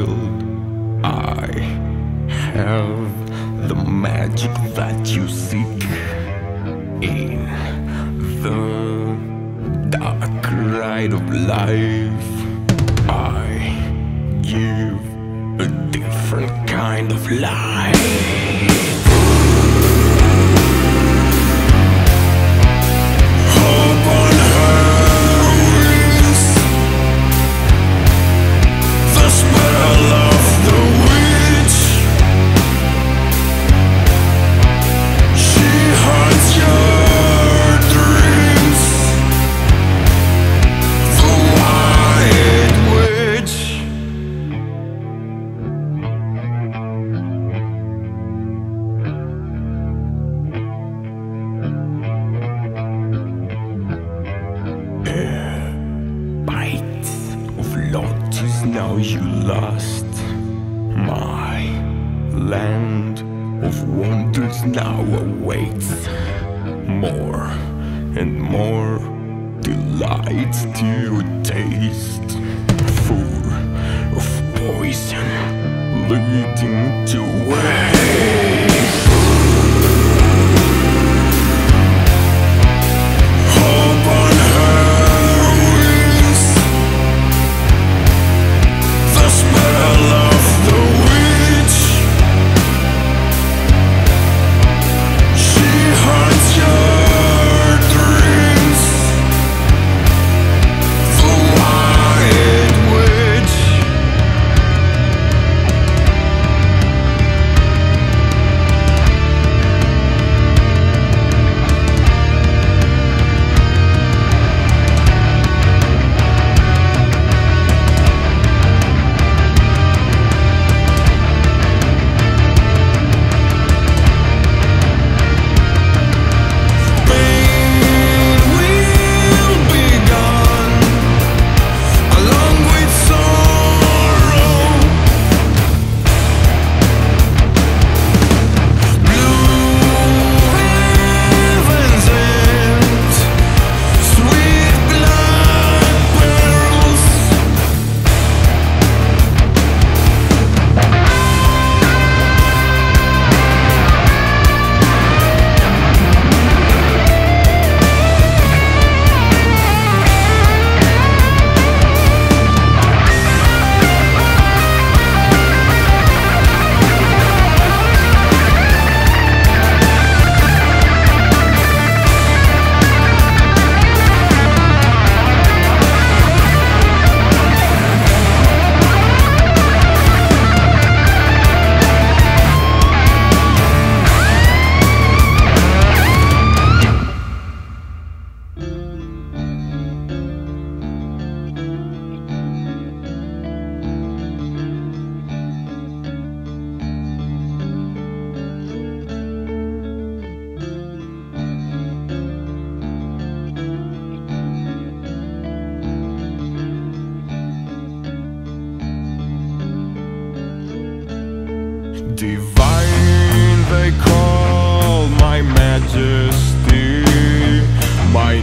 child. I have the magic that you seek in the dark ride of life. I give a different kind of life. Now you lost my land of wonders. Now awaits more and more delights to taste full of poison leading to waste Divine, they call my majesty. My